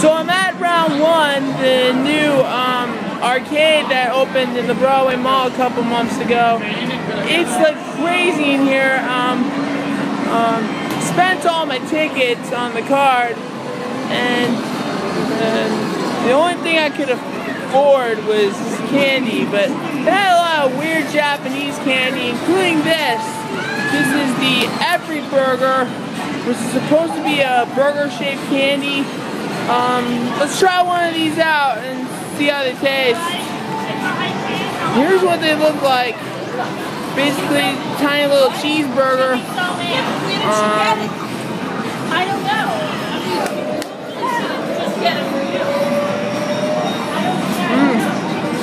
So I'm at Round 1, the new um, arcade that opened in the Broadway Mall a couple months ago. It's like crazy in here. Um, um, spent all my tickets on the card, and, the only thing I could afford was candy, but they had a lot of weird Japanese candy, including this. This is the EveryBurger, which is supposed to be a burger-shaped candy. Um, let's try one of these out and see how they taste. Here's what they look like. Basically, tiny little cheeseburger. I don't know.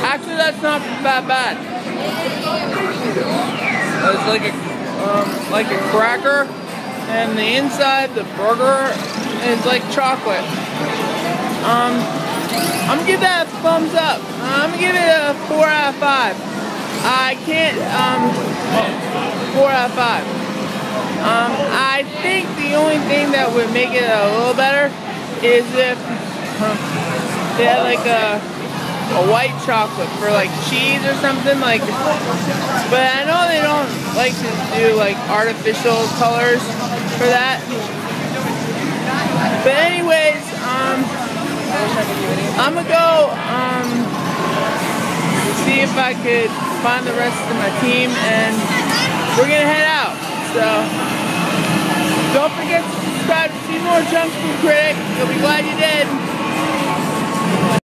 Actually, that's not that bad. It's like a um, like a cracker, and the inside, the burger, is like chocolate. Um, I'm gonna give that a thumbs up. I'm gonna give it a four out of five. I can't. Um, four out of five. Um, I think the only thing that would make it a little better is if um, they had like a a white chocolate for like cheese or something like. But I know they don't like to do like artificial colors for that. But anyways, um, I'm gonna go um, see if I could find the rest of my team, and we're gonna head out. So don't forget to subscribe to see more Junk Food Critic. You'll be glad you did.